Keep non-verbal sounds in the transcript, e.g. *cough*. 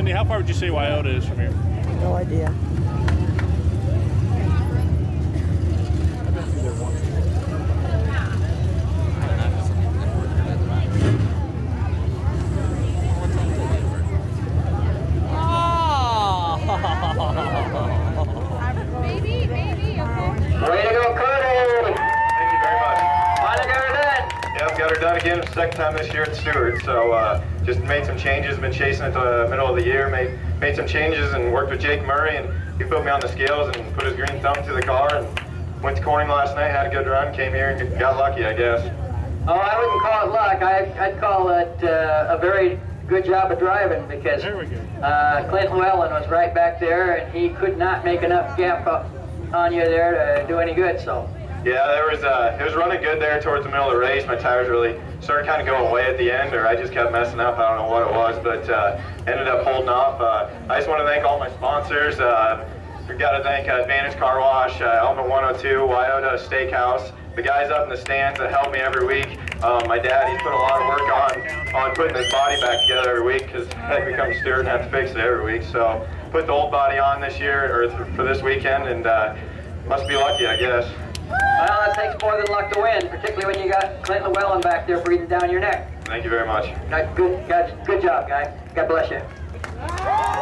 Cindy, how far would you say Wiota is from here? No idea. Yep, got her done again. Second time this year at Stuart. So uh, just made some changes. Been chasing it the middle of the year. Made made some changes and worked with Jake Murray and he put me on the scales and put his green thumb to the car and went to Corning last night. Had a good run. Came here and got lucky, I guess. Oh, I wouldn't call it luck. I, I'd call it uh, a very good job of driving because There we go. uh, Clint Llewellyn was right back there and he could not make enough gap up on you there to do any good. So. Yeah, there was uh, it was running good there towards the middle of the race. My tires really started kind of going away at the end, or I just kept messing up. I don't know what it was, but uh, ended up holding off. Uh, I just want to thank all my sponsors. Uh, we got to thank uh, Advantage Car Wash, uh, Element 102, Wiota Steakhouse, the guys up in the stands that help me every week. Um, my dad, he's put a lot of work on on putting his body back together every week because *laughs* I become Stewart and have to fix it every week. So put the old body on this year or th- for this weekend, and uh, must be lucky, I guess. Well, it takes more than luck to win, particularly when you got Clint Llewellyn back there breathing down your neck. Thank you very much. Got good, good job, guy. God bless you.